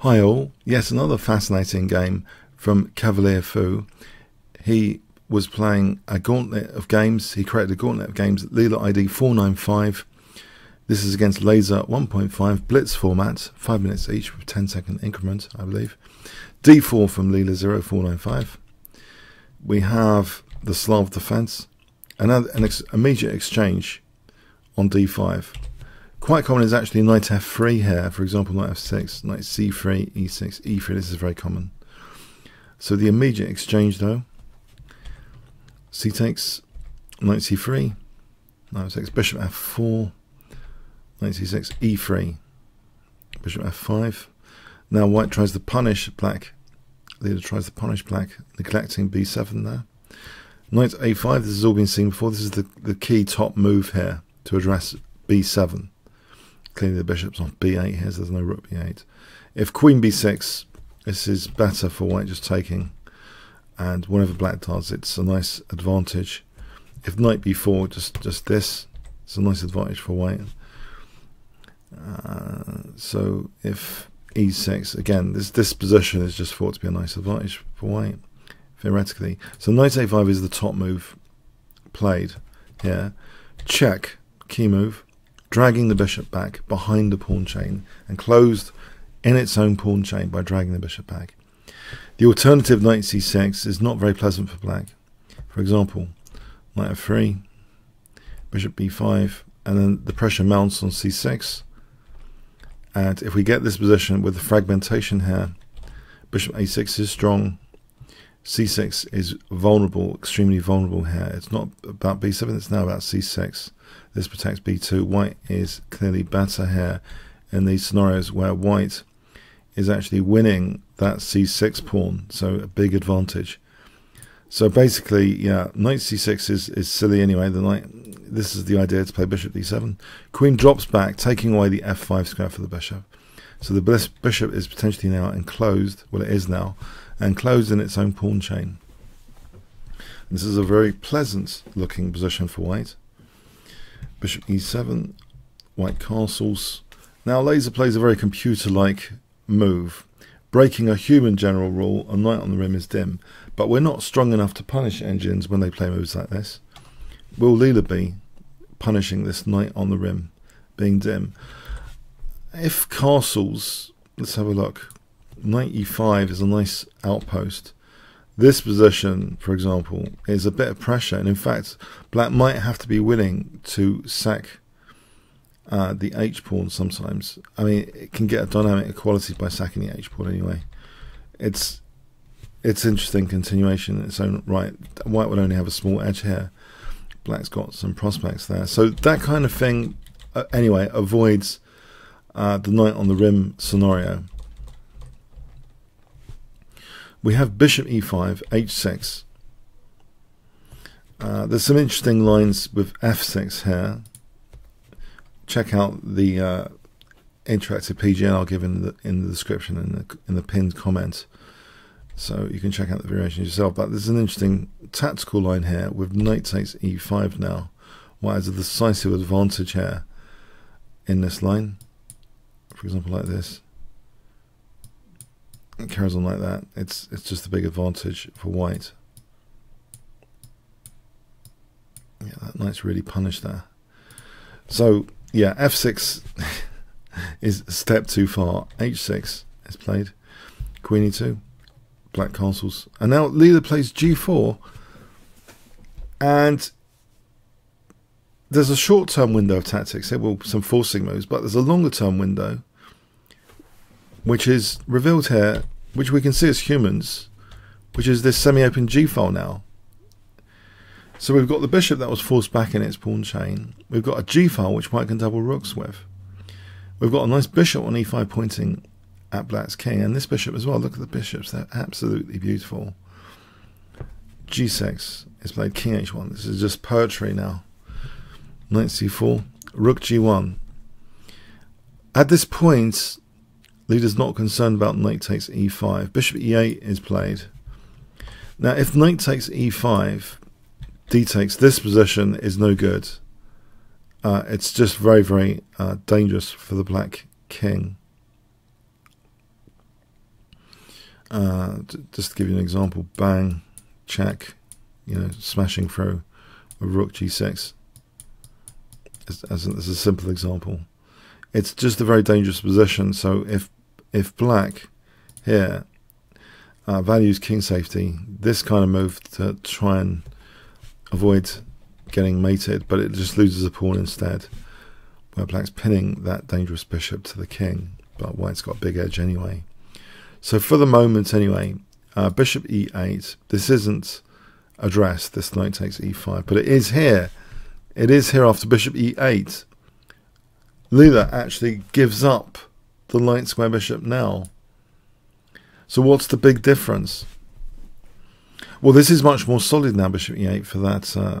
Hi all, yes, another fascinating game from Cavalier Fu. He was playing a gauntlet of games. He created a gauntlet of games, Leela ID 495. This is against Laser 1.5 Blitz format, 5 minutes each with 10 second increment, I believe. D4 from Leela 0495. We have the Slav defense, another an ex immediate exchange on D5. Quite common is actually knight f3 here, for example, knight f6, knight c3, e6, e3. This is very common. So the immediate exchange, though, c takes knight c3, knight f6, bishop f4, knight c6, e3, bishop f5. Now white tries to punish black. Leela tries to punish black, neglecting b7 there. Knight a5, this has all been seen before. This is the, the key top move here to address b7. Clearly the bishop's on b8 here, so there's no rook b8. If queen b6, this is better for white just taking. And whatever black does, it's a nice advantage. If knight b4, just, just this, it's a nice advantage for white. Uh, so if e6, again, this, this position is just thought to be a nice advantage for white, theoretically. So knight a5 is the top move played here. Check, key move dragging the bishop back behind the pawn chain and closed in its own pawn chain by dragging the bishop back. The alternative knight c6 is not very pleasant for black. For example, knight f3, bishop b5, and then the pressure mounts on c6. And if we get this position with the fragmentation here, bishop a6 is strong, c6 is vulnerable, extremely vulnerable here. It's not about b7, it's now about c6. This protects b2. White is clearly better here in these scenarios where white is actually winning that c6 pawn, so a big advantage. So basically, yeah, knight c6 is, is silly anyway. The knight, this is the idea to play bishop d7. Queen drops back, taking away the f5 square for the bishop. So the bishop is potentially now enclosed, well it is now, enclosed in its own pawn chain. This is a very pleasant looking position for white. Bishop e7, white castles. Now Laser plays a very computer-like move. Breaking a human general rule, a knight on the rim is dim. But we're not strong enough to punish engines when they play moves like this. Will Leela be punishing this knight on the rim being dim? If castles, let's have a look. Knight e5 is a nice outpost. This position, for example, is a bit of pressure, and in fact, black might have to be willing to sack uh, the h pawn sometimes. I mean, it can get a dynamic equality by sacking the h pawn anyway. It's it's interesting continuation in its own right. White would only have a small edge here. Black's got some prospects there. So that kind of thing, uh, anyway, avoids uh, the knight on the rim scenario. We have bishop e5, h6. Uh, there's some interesting lines with f6 here. Check out the uh, interactive PGN I'll give in the in the description in the in the pinned comment, so you can check out the variations yourself. But there's an interesting tactical line here with knight takes e5 now. White has a decisive advantage here in this line. For example, like this it carries on like that. It's it's just a big advantage for white. Yeah, that knight's really punished there. So yeah, f6 is a step too far. h6 is played. Queen e2, black castles, and now Leela plays g4, and there's a short-term window of tactics. There will some forcing moves, but there's a longer-term window which is revealed here, which we can see as humans, which is this semi-open G-file now. So we've got the bishop that was forced back in its pawn chain. We've got a G-file which white can double rooks with. We've got a nice bishop on E5 pointing at black's king, and this bishop as well. Look at the bishops; they're absolutely beautiful. G6 is played King H1. This is just poetry now. Knight C4, Rook G1. At this point, Leela's not concerned about knight takes e5. Bishop e8 is played. Now, if knight takes e5, d takes this position is no good. Uh, it's just very, very uh, dangerous for the black king. uh, just to give you an example, bang, check, you know, smashing through with rook g6 as, as, a, as a simple example. It's just a very dangerous position. So if if black here uh, values king safety, this kind of move to try and avoid getting mated, but it just loses a pawn instead, where black's pinning that dangerous bishop to the king, but white's got a big edge anyway. So for the moment anyway, uh, bishop e8, this isn't addressed, this knight takes e5, but it is here. It is here after bishop e8. Leela actually gives up the light square bishop now. So what's the big difference? Well, this is much more solid now, bishop e8, for that uh,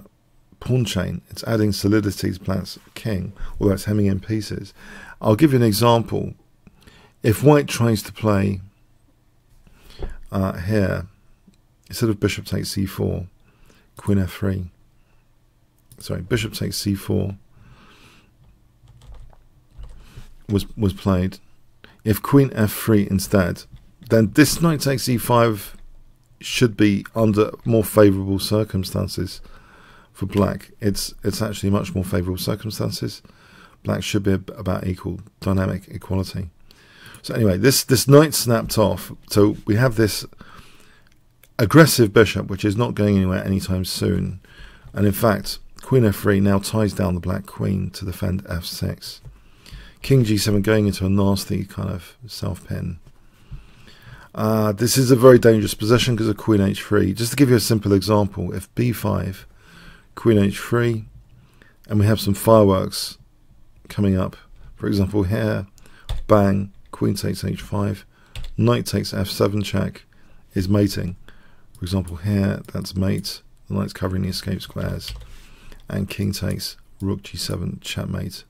pawn chain. It's adding solidity to black's king, although it's hemming in pieces. I'll give you an example. If white tries to play uh, here, instead of bishop takes c4, queen f3, sorry, bishop takes c4 was was played. If queen f3 instead, then this knight takes e5 should be under more favourable circumstances for black. It's it's actually much more favourable circumstances. Black should be about equal dynamic equality. So anyway, this this knight snapped off. So we have this aggressive bishop, which is not going anywhere anytime soon. And in fact, queen f3 now ties down the black queen to defend f6. King g7 going into a nasty kind of self pin. Uh, this is a very dangerous position because of queen h3. Just to give you a simple example, if b5, queen h3, and we have some fireworks coming up, for example here, bang, queen takes h5, knight takes f7 check, is mating. For example here, that's mate, the knight's covering the escape squares, and king takes rook g7 checkmate.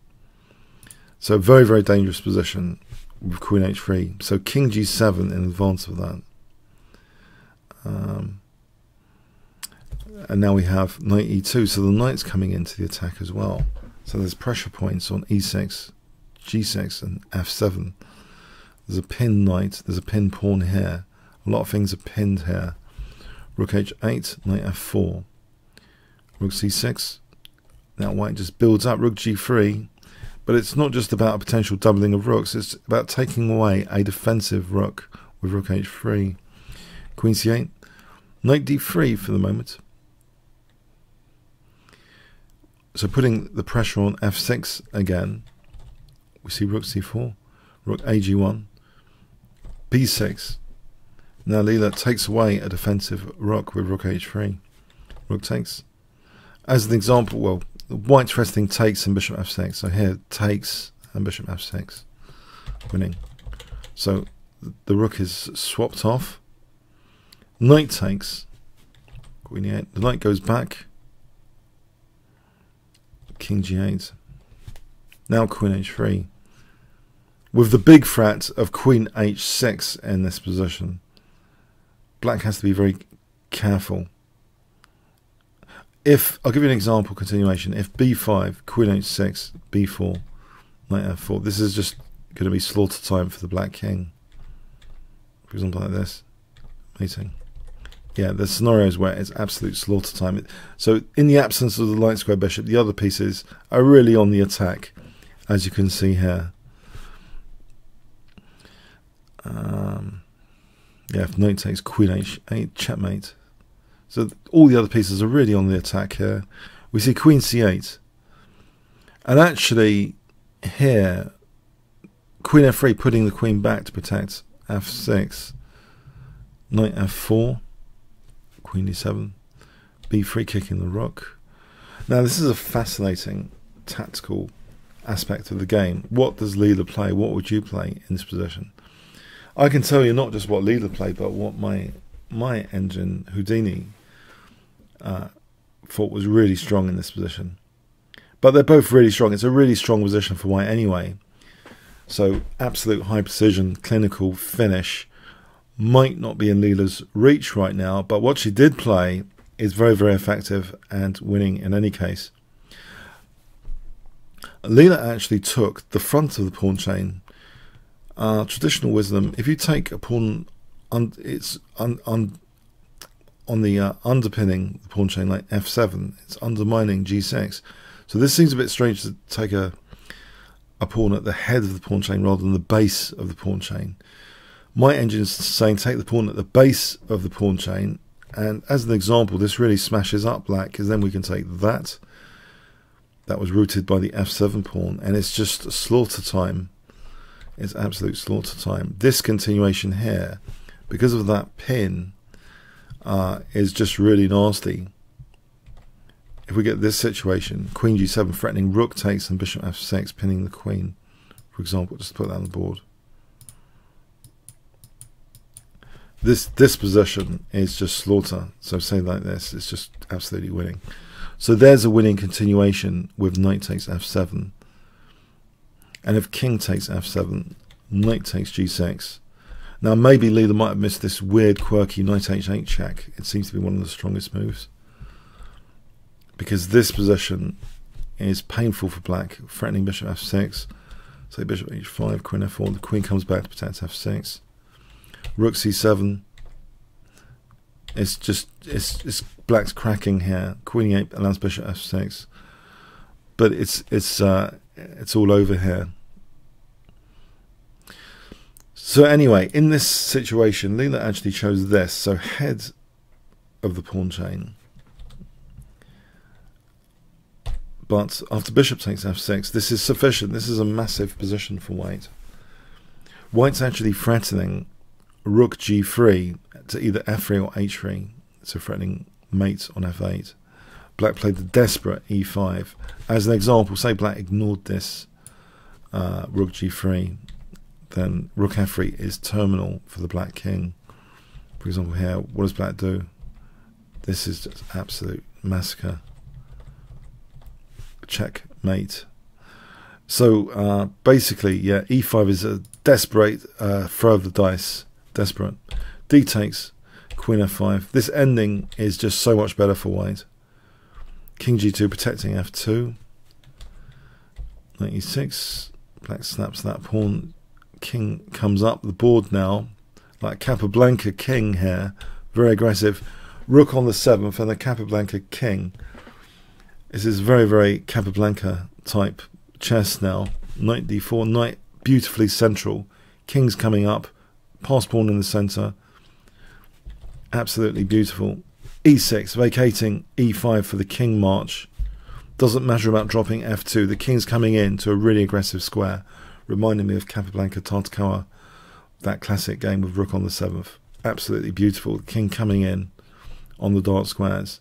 So very, very dangerous position with queen h3. So king g7 in advance of that. Um, and now we have knight e2. So the knight's coming into the attack as well. So there's pressure points on e6, g6, and f7. There's a pinned knight. There's a pinned pawn here. A lot of things are pinned here. Rook h8, knight f4. Rook c6. Now white just builds up. Rook g3 but it's not just about a potential doubling of rooks, it's about taking away a defensive rook with rook h3. Queen c8, knight d3 for the moment. So putting the pressure on f6 again, we see rook c4, rook ag1, b6. Now Leela takes away a defensive rook with rook h3. Rook takes. As an example, well, white's resting takes and bishop f6. So here takes and bishop f6, winning. So the rook is swapped off. Knight takes. Queen e8. The knight goes back. King g8. Now queen h3. With the big threat of queen h6 in this position, black has to be very careful if I'll give you an example continuation. If b5, queen h6, b4, knight f4. This is just going to be slaughter time for the black king. For example, like this, meeting. Yeah, there's scenarios where it's absolute slaughter time. So in the absence of the light square bishop, the other pieces are really on the attack, as you can see here. Um, yeah, if knight takes queen h8, checkmate. So all the other pieces are really on the attack here. We see queen c8. And actually, here, queen f3 putting the queen back to protect f6. Knight f4. Queen d7. b3 kicking the rook. Now this is a fascinating tactical aspect of the game. What does Leela play? What would you play in this position? I can tell you not just what Leela played, but what my my engine Houdini uh, thought was really strong in this position. But they're both really strong. It's a really strong position for White anyway. So absolute high precision, clinical finish might not be in Leela's reach right now, but what she did play is very, very effective and winning in any case. Leela actually took the front of the pawn chain. Uh, traditional wisdom, if you take a pawn un, it's on the uh, underpinning the pawn chain like f7. It's undermining g6. So this seems a bit strange to take a a pawn at the head of the pawn chain rather than the base of the pawn chain. My engine is saying take the pawn at the base of the pawn chain, and as an example, this really smashes up black because then we can take that. That was routed by the f7 pawn, and it's just slaughter time. It's absolute slaughter time. This continuation here, because of that pin, uh, is just really nasty. If we get this situation, queen g7 threatening rook takes and bishop f6 pinning the queen, for example, just put that on the board. This this position is just slaughter. So say like this, it's just absolutely winning. So there's a winning continuation with knight takes f7. And if king takes f7, knight takes g6. Now maybe Leela might have missed this weird quirky knight h8 check. It seems to be one of the strongest moves because this position is painful for black, threatening bishop f6. So bishop h5, queen f4, the queen comes back to protect f6. Rook c7. It's just, it's, it's black's cracking here. Queen e8 allows bishop f6. But it's, it's, uh, it's all over here. So anyway, in this situation, Leela actually chose this. So head of the pawn chain. But after bishop takes f6, this is sufficient. This is a massive position for white. White's actually threatening rook g3 to either f3 or h3. So threatening mate on f8. Black played the desperate e5. As an example, say black ignored this uh, rook g3, then rook f3 is terminal for the black king. For example, here, what does black do? This is just absolute massacre checkmate. So uh, basically, yeah, e5 is a desperate uh, throw of the dice. Desperate. d takes, queen f5. This ending is just so much better for white. King g2 protecting f2. Knight e6. Black snaps that pawn. King comes up the board now. Like Capablanca king here. Very aggressive. Rook on the 7th and the Capablanca king. This is very, very Capablanca type chess now. Knight d4, knight beautifully central. King's coming up, pass pawn in the centre. Absolutely beautiful. e6, vacating e5 for the king march. Doesn't matter about dropping f2. The king's coming in to a really aggressive square, reminding me of Capablanca Tartakower, that classic game with rook on the 7th. Absolutely beautiful. King coming in on the dark squares.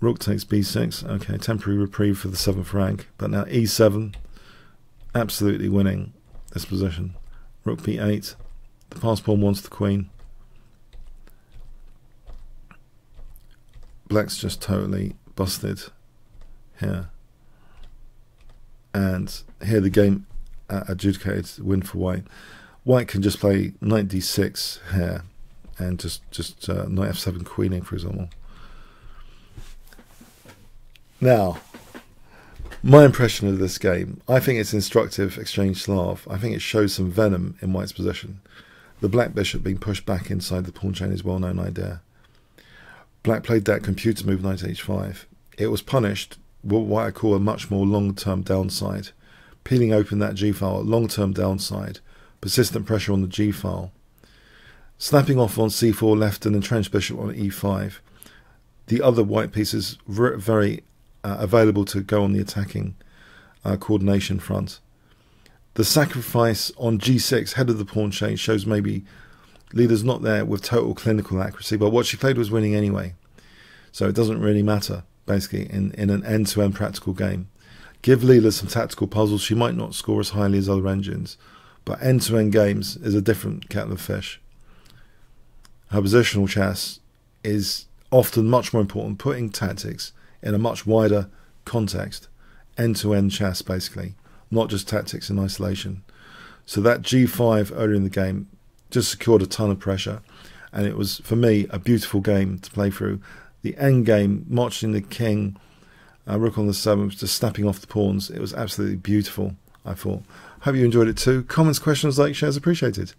Rook takes b6. Okay, temporary reprieve for the 7th rank. But now e7, absolutely winning this position. Rook b8. The pass pawn wants the queen. Black's just totally busted here. And here the game uh, adjudicated win for white. White can just play knight d6 here and just, just uh, knight f7 queening, for example. Now, my impression of this game, I think it's instructive exchange Slav. I think it shows some venom in White's position. The black bishop being pushed back inside the pawn chain is well known idea. Black played that computer move knight h5. It was punished what I call a much more long-term downside. Peeling open that g-file, long-term downside. Persistent pressure on the g-file. Snapping off on c4 left and entrenched bishop on e5. The other white pieces very uh, available to go on the attacking uh, coordination front. The sacrifice on g6, head of the pawn chain, shows maybe Leela's not there with total clinical accuracy, but what she played was winning anyway. So it doesn't really matter, basically, in, in an end to end practical game. Give Leela some tactical puzzles. She might not score as highly as other engines, but end to end games is a different kettle of fish. Her positional chess is often much more important, putting tactics in a much wider context, end to end chess basically, not just tactics in isolation. So that G5 earlier in the game just secured a ton of pressure, and it was for me a beautiful game to play through. The end game, marching the king, uh, rook on the seventh, just snapping off the pawns. It was absolutely beautiful. I thought. Hope you enjoyed it too. Comments, questions, like, shares appreciated.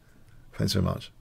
Thanks very much.